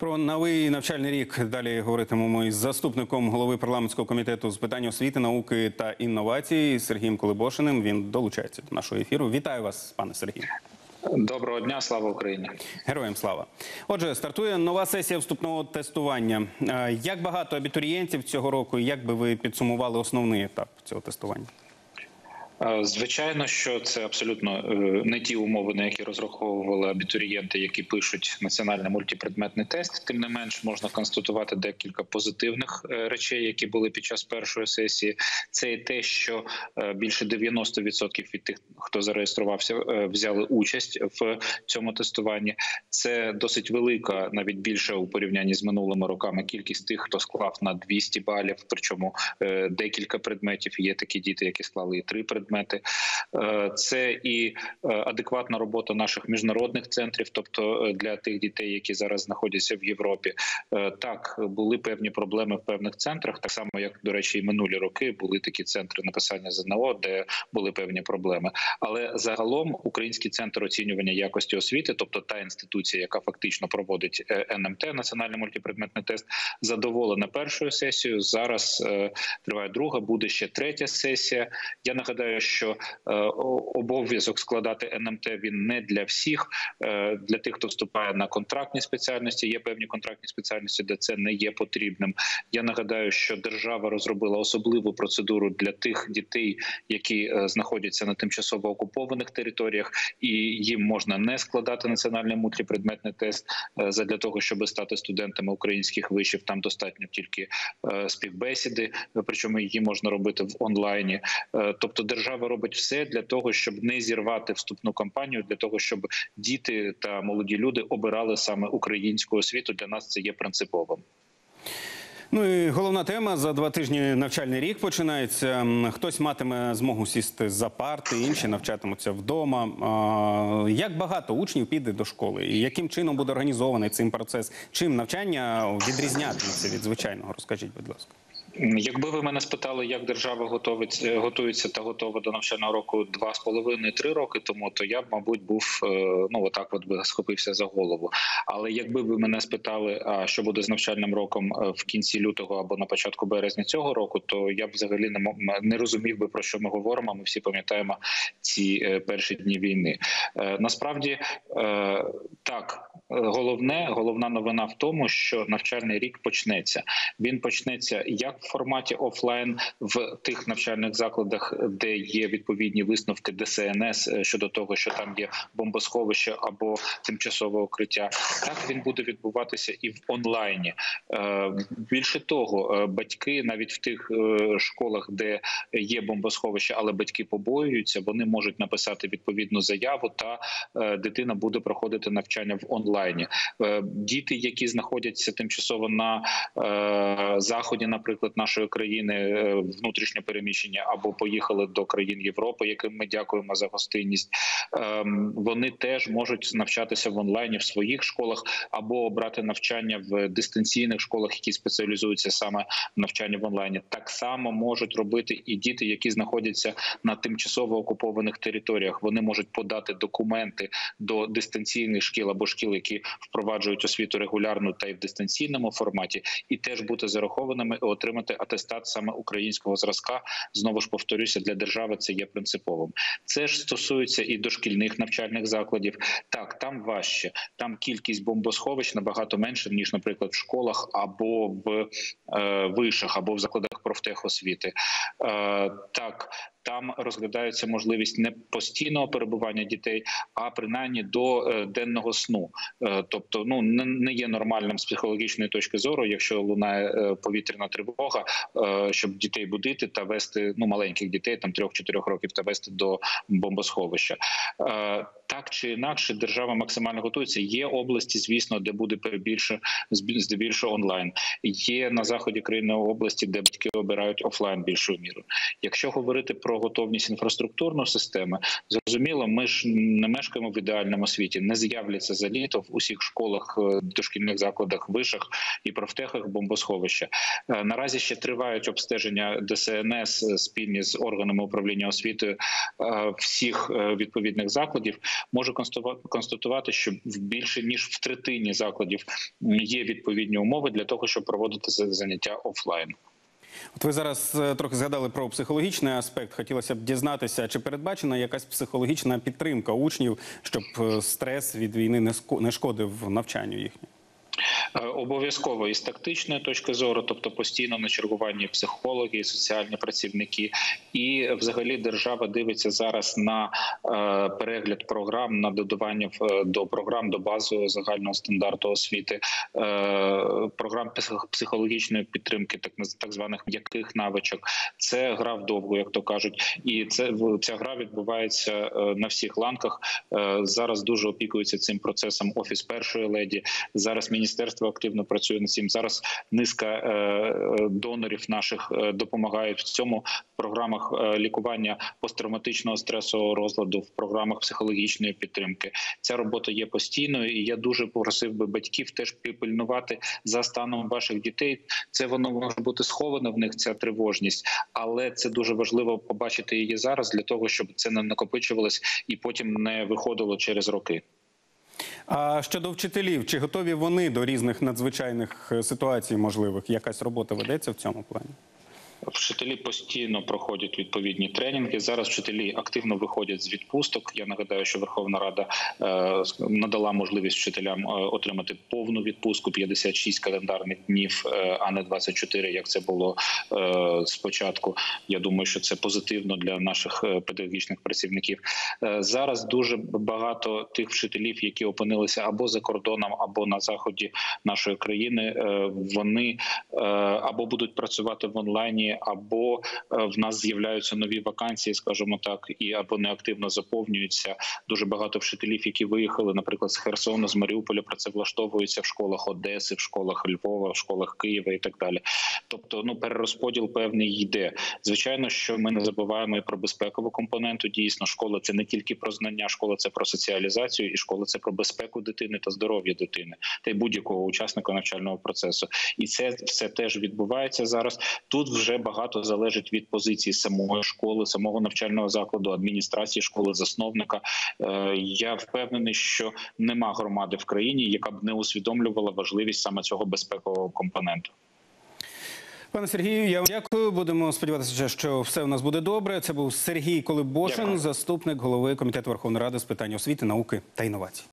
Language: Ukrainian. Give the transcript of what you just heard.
Про новий навчальний рік далі говоритимемо із заступником голови парламентського комітету з питань освіти, науки та інновацій Сергієм Колебошиним. Він долучається до нашого ефіру. Вітаю вас, пане Сергію. Доброго дня, слава Україні. Героям слава. Отже, стартує нова сесія вступного тестування. Е, Як багато абітурієнтів цього року? і Як би ви підсумували основний етап цього тестування? Звичайно, що це абсолютно е, не ті умови, на які розраховували абітурієнти, які пишуть національний мультипредметний тест. Тим не менш, можна констатувати декілька позитивних е, речей, які були під час першої сесії. Це і те, що е, більше 90% від тих, хто зареєструвався, взяли участь в цьому тестуванні. Це досить велика, навіть більше у порівнянні з минулими роками. Кількість тих, хто склав на 200 балів, причому декілька предметів. Є такі діти, які склали і три предмети. Е, Це і е, адекватна робота наших міжнародних центрів, тобто е, для тих дітей, які зараз знаходяться в Європі. Так були певні проблеми в певних центрах, так само як до речі, і минулі роки були такі центри написання ЗНО, де були певні проблеми. Але загалом Український центр оцінювання якості освіти, тобто та інституція, яка фактично проводить НМТ, національний мультипредметний тест, задоволена першою сесією. Зараз триває друга, буде ще третя сесія. Я нагадаю, що е, обов'язок складати НМТ він не для всіх. Е, Для тих, хто вступає на контрактні спеціальності, є певні контрактні спеціальності, де це не є потрібним. Я нагадаю, що держава розробила особливу процедуру для тих дітей, які е, знаходяться на тимчасово окупованих територіях, і їм можна не складати національний мультипредметний тест задля того, щоб стати студентами українських вишів. Там достатньо тільки співбесіди, причому її можна робити в онлайні. Тобто держава робить все для того, щоб не зірвати вступну кампанію, для того, щоб діти та молоді люди обирали саме українську освіту. Для нас це є принциповим. Ну і головна тема за два тижні навчальний рік починається. Хтось матиме змогу сісти за парти, інші навчатимуться вдома. Як багато учнів піде до школи? І яким чином буде організований цим процес? Чим навчання відрізнятиметься від звичайного? Розкажіть, будь ласка. Якби ви мене спитали, як держава готовить, готується та готова до навчального року два з половиною три роки тому, то я б, мабуть, був е, ну отак, от би схопився за голову. Але якби ви мене спитали, а що буде з навчальним роком е, в кінці лютого або на початку березня цього року, то я б взагалі не не розумів би про що ми говоримо. Ми всі пам'ятаємо ці е, перші дні війни. Е, Насправді е, так. е, Головне, головна новина в тому, що навчальний рік почнеться. Він почнеться як форматі офлайн в тих навчальних закладах, де є відповідні висновки ДСНС е, щодо того, що там є бомбосховище або тимчасове укриття. Так він буде відбуватися і в онлайні. Е, Більше того, е, батьки навіть в тих школах, де є бомбосховище, але батьки побоюються, вони можуть написати відповідну заяву, та дитина буде проходити навчання в онлайні. Діти, які знаходяться тимчасово на заході, наприклад, нашої країни е, внутрішньо переміщення або поїхали до країн Європи, яким ми дякуємо за гостинність. ем, Вони теж можуть навчатися в онлайні в своїх школах або обрати навчання в дистанційних школах, які спеціалізуються саме в навчанні в онлайні. Так само можуть робити і діти, які знаходяться на тимчасово окупованих територіях. Вони можуть подати документи до дистанційних шкіл або шкіл, які впроваджують освіту регулярну та й в дистанційному форматі, і теж бути зарахованими і отримати атестат саме українського зразка. Знову ж повторюся, для держави це є принциповим. Це ж стосується і дошкільних навчальних закладів. Так, там важче, там кількість бомбосховищ набагато менше ніж, наприклад, в школах або в е, вишах, або в закладах профтехосвіти. Е, так. Там розглядається можливість не постійного перебування дітей, а принаймні до е, денного сну. Е, тобто, ну не, є нормальним з психологічної точки зору, якщо лунає е, повітряна тривога, щоб дітей будити та вести ну маленьких дітей, там трьох-чотирьох років, та вести до бомбосховища. Так чи інакше, держава максимально готується. Є області, звісно, де буде більше здебільшого онлайн. Є на заході країни області, де батьки обирають офлайн більшою мірою. Якщо говорити про готовність інфраструктурну системи, зрозуміло, ми ж не мешкаємо в ідеальному світі. Не з'являться за літо в усіх школах, е, дошкільних закладах, вишах і профтехах бомбосховища. Е, Наразі ще тривають обстеження ДСНС е, спільні з органами управління освітою е, всіх відповідних закладів. Можу констатува- констатувати, що в більше ніж в третині закладів є відповідні умови для того, щоб проводити заняття офлайн. От ви зараз е, трохи згадали про психологічний аспект. Хотілося б дізнатися, чи передбачена якась психологічна підтримка учнів, щоб е, стрес від війни не шкодив навчанню їхньому? Е, Обов'язково із тактичної точки зору, тобто постійно на чергуванні психологи, і соціальні працівники, і взагалі держава дивиться зараз на е, перегляд програм на додавання в- е, до програм до базового загального стандарту освіти, програм психологічної підтримки, так так званих м'яких навичок. Це гра вдовго, як то кажуть, і це в- ця гра відбувається на всіх ланках. Зараз дуже опікується цим процесом офіс першої леді. Зараз міністерство активно працює над цим. Зараз низка е, донорів наших е, допомагають в цьому в програмах е, лікування посттравматичного стресового розладу, в програмах психологічної підтримки. Ця робота є постійною, і я дуже просив би батьків теж пильнувати за станом ваших дітей. Це воно може бути сховано в них ця тривожність, але це дуже важливо побачити її зараз для того, щоб це не накопичувалось і потім не виходило через роки. А щодо вчителів, чи готові вони до різних надзвичайних е, ситуацій можливих? Якась робота ведеться в цьому плані? Вчителі постійно проходять відповідні тренінги. Зараз вчителі активно виходять з відпусток. Я нагадаю, що Верховна Рада е, надала можливість вчителям е, отримати повну відпустку 56 календарних днів, е, а не 24, як це було спочатку. Я думаю, що це позитивно для наших педагогічних працівників. Зараз дуже багато тих вчителів, які опинилися або за кордоном, або на заході нашої країни. Вони або будуть працювати в онлайні, або е, в нас з'являються нові вакансії, скажімо так, і або неактивно заповнюються. Дуже багато вчителів, які виїхали, наприклад, з Херсону, з Маріуполя, працевлаштовуються в школах Одеси, в школах Львова, в школах Києва і так далі. Тобто, ну перерозподіл певний йде. Звичайно, що ми не забуваємо і про безпекову компоненту. Дійсно, школа це не тільки про знання, школа це про соціалізацію, і школа це про безпеку дитини та здоров'я дитини та й будь-якого учасника навчального процесу. І це все теж відбувається зараз. Тут вже багато залежить від позиції самої школи, самого навчального закладу, адміністрації школи, засновника. Е, Я впевнений, що нема громади в країні, яка б не усвідомлювала важливість саме цього безпекового компоненту. Пане Сергію, я вам дякую. Будемо сподіватися, що все у нас буде добре. Це був Сергій Колебошин, Дякую. заступник голови комітету Верховної Ради з питань освіти, науки та інновацій.